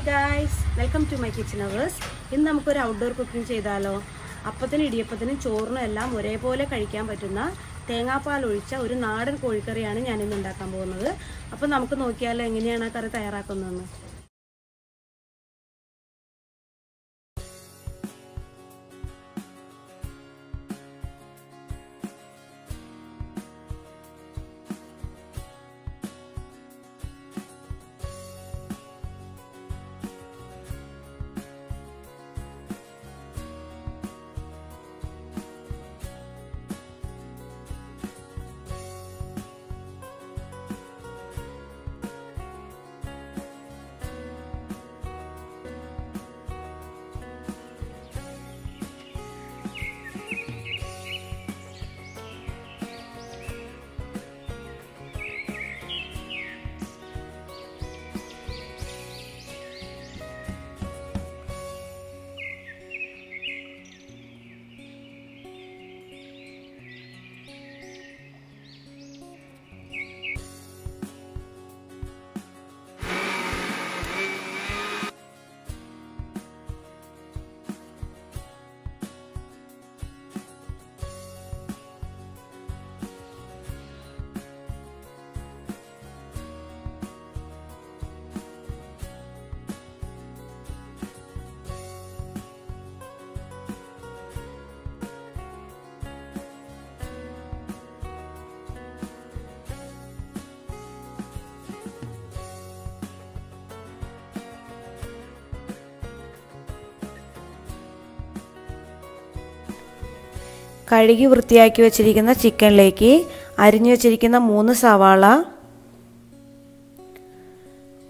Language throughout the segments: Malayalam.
Hi guys welcome to my kitchen hours ഇന്ന് നമുക്കൊരു ഔട്ട്ഡോർ കുക്കിംഗ് ചെയ്താലോ? അപ്പത്തിനും ഇടിയപ്പത്തിനും ചോറിനും എല്ലാം ഒരേപോലെ കഴിക്കാൻ പറ്റുന്ന തേങ്ങാപ്പാൽ ഒഴിച്ച ഒരു നാടൻ കോഴിക്കറിയാണ് ഞാനിന്ന് ഉണ്ടാക്കാൻ പോകുന്നത്. അപ്പോൾ നമുക്ക് നോക്കിയാലോ എങ്ങനെയാണ് ആ കറി തയ്യാറാക്കുന്നതെന്ന്? കഴുകി വൃത്തിയാക്കി വെച്ചിരിക്കുന്ന ചിക്കനിലേക്ക് അരിഞ്ഞു വെച്ചിരിക്കുന്ന മൂന്ന് സവാള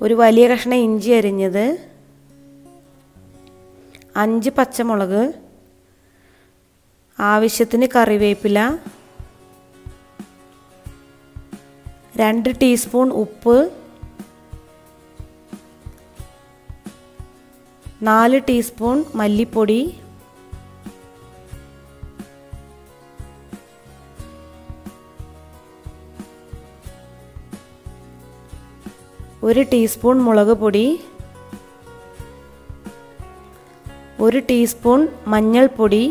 ഒരു വലിയ കഷ്ണം ഇഞ്ചി അരിഞ്ഞത് അഞ്ച് പച്ചമുളക് ആവശ്യത്തിന് കറിവേപ്പില രണ്ട് ടീസ്പൂൺ ഉപ്പ് നാല് ടീസ്പൂൺ മല്ലിപ്പൊടി ഒരു ടീസ്പൂൺ മുളക് പൊടി ഒരു ടീസ്പൂൺ മഞ്ഞൾപ്പൊടി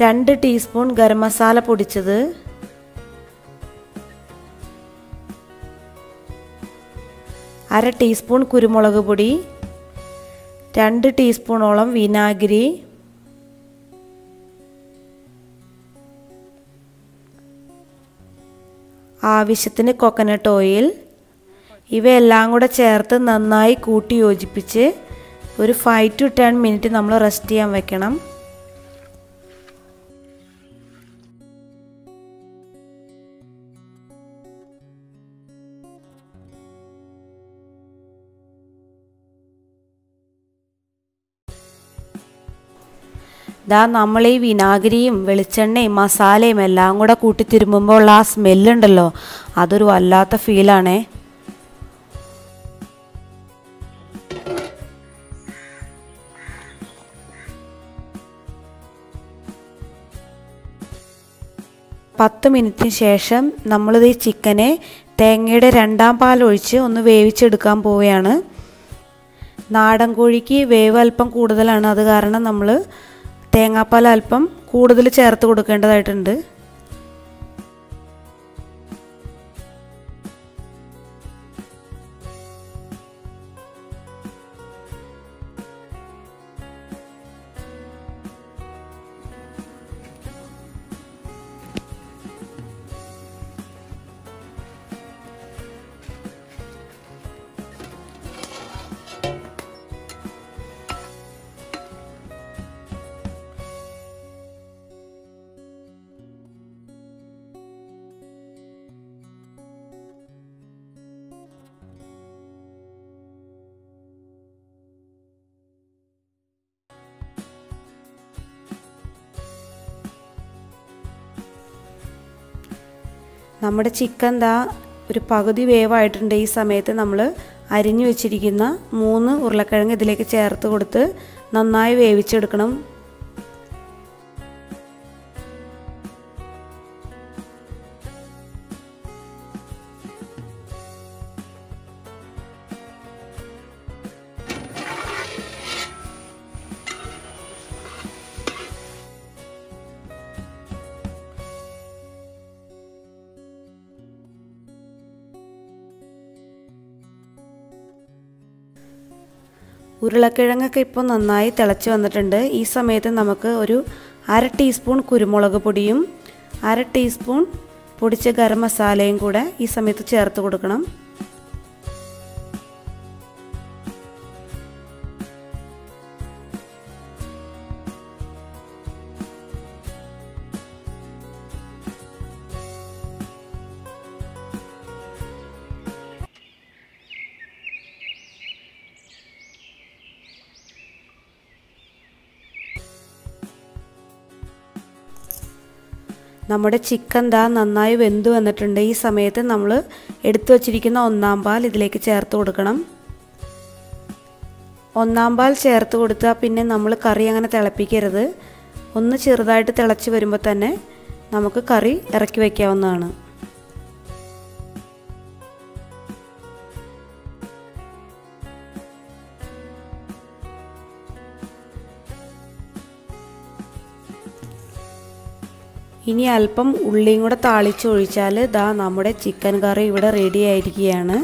രണ്ട് ടീസ്പൂൺ ഗരം മസാല പൊടിച്ചത് അര ടീസ്പൂൺ കുരുമുളക് പൊടി രണ്ട് ടീസ്പൂണോളം വിനാഗിരി ആവശ്യത്തിന് കൊക്കനട്ട് ഓയിൽ ഇവയെല്ലാം കൂടെ ചേർത്ത് നന്നായി കൂട്ടി യോജിപ്പിച്ച് ഒരു ഫൈവ് ടു ടെൻ മിനിറ്റ് നമ്മൾ റെസ്റ്റ് ചെയ്യാൻ വെക്കണം. ദാ നമ്മൾ ഈ വിനാഗിരിയും വെളിച്ചെണ്ണയും മസാലയും എല്ലാം കൂടെ കൂട്ടി തിരുമ്പുമ്പോൾ ഉള്ള ആ സ്മെല്ലുണ്ടല്ലോ. അതൊരു വല്ലാത്ത ഫീലാണേ. പത്ത് മിനിറ്റിന് ശേഷം നമ്മളിത് ഈ ചിക്കനെ തേങ്ങയുടെ രണ്ടാം പാലൊഴിച്ച് ഒന്ന് വേവിച്ചെടുക്കാൻ പോവുകയാണ്. നാടൻ കോഴിക്ക് വേവ് അല്പം കൂടുതലാണ്. അത് കാരണം നമ്മൾ തേങ്ങാപ്പാൽ അല്പം കൂടുതൽ ചേർത്ത് കൊടുക്കേണ്ടതായിട്ടുണ്ട്. നമ്മുടെ ചിക്കൻ ദാ ഒരു പകുതി വേവായിട്ടുണ്ട് ഈ സമയത്ത് നമ്മൾ അരിഞ്ഞു വെച്ചിരിക്കുന്ന മൂന്ന് ഉരുളക്കിഴങ്ങ് ഇതിലേക്ക് ചേർത്ത് കൊടുത്ത് നന്നായി വേവിച്ചെടുക്കണം. ഉരുളക്കിഴങ്ങൊക്കെ ഇപ്പോൾ നന്നായി തിളച്ച് വന്നിട്ടുണ്ട്. ഈ സമയത്ത് നമുക്ക് ഒരു അര ടീസ്പൂൺ കുരുമുളക് പൊടിയും അര ടീസ്പൂൺ പൊടിച്ച ഗരം മസാലയും കൂടെ ഈ സമയത്ത് ചേർത്ത് കൊടുക്കണം. നമ്മുടെ ചിക്കൻ ദാ നന്നായി വെന്ത് വന്നിട്ടുണ്ട്. ഈ സമയത്ത് നമ്മൾ എടുത്തു വച്ചിരിക്കുന്ന ഒന്നാം പാൽ ഇതിലേക്ക് ചേർത്ത് കൊടുക്കണം. ഒന്നാം പാൽ ചേർത്ത് കൊടുത്താൽ പിന്നെ നമ്മൾ കറി അങ്ങനെ തിളപ്പിക്കരുത്. ഒന്ന് ചെറുതായിട്ട് തിളച്ച് വരുമ്പോൾ തന്നെ നമുക്ക് കറി ഇറക്കി വയ്ക്കാവുന്നതാണ് ഇനി അല്പം ഉള്ളിയും കൂടെ താളിച്ചൊഴിച്ചാൽ ദാ നമ്മുടെ ചിക്കൻ കറി ഇവിടെ റെഡി ആയിരിക്കുകയാണ്.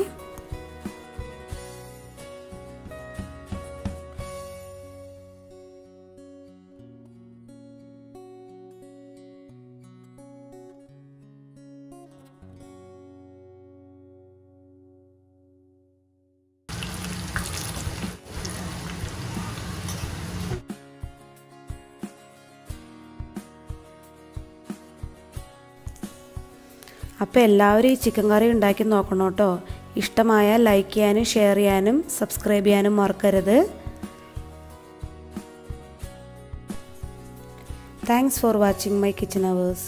അപ്പോൾ എല്ലാവരും ഈ ചിക്കൻ കറി ഉണ്ടാക്കി നോക്കണം കേട്ടോ. ഇഷ്ടമായാൽ ലൈക്ക് ചെയ്യാനും ഷെയർ ചെയ്യാനും സബ്സ്ക്രൈബ് ചെയ്യാനും മറക്കരുത്. Thanks for watching my kitchen hours